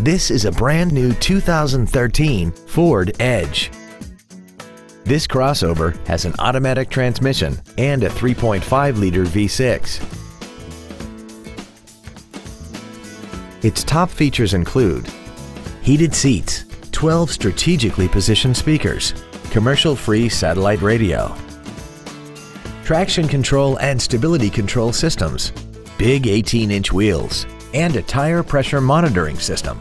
This is a brand new 2013 Ford Edge. This crossover has an automatic transmission and a 3.5-liter V6. Its top features include heated seats, 12 strategically positioned speakers, commercial-free satellite radio, traction control and stability control systems, big 18-inch wheels, and a tire pressure monitoring system.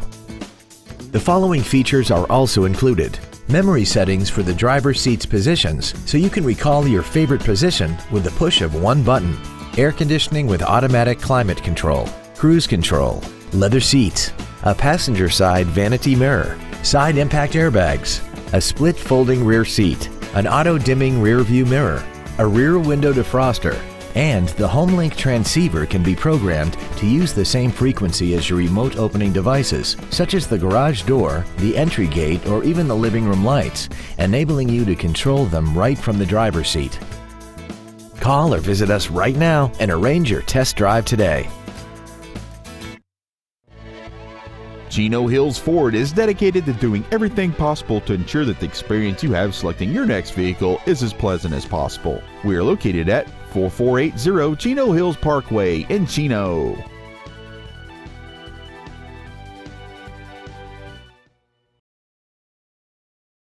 The following features are also included. Memory settings for the driver's seat's positions so you can recall your favorite position with the push of one button. Air conditioning with automatic climate control, cruise control, leather seats, a passenger side vanity mirror, side impact airbags, a split folding rear seat, an auto dimming rear view mirror, a rear window defroster, and the HomeLink transceiver can be programmed to use the same frequency as your remote opening devices, such as the garage door, the entry gate, or even the living room lights, enabling you to control them right from the driver's seat. Call or visit us right now and arrange your test drive today. Chino Hills Ford is dedicated to doing everything possible to ensure that the experience you have selecting your next vehicle is as pleasant as possible. We are located at 4480 Chino Hills Parkway in Chino.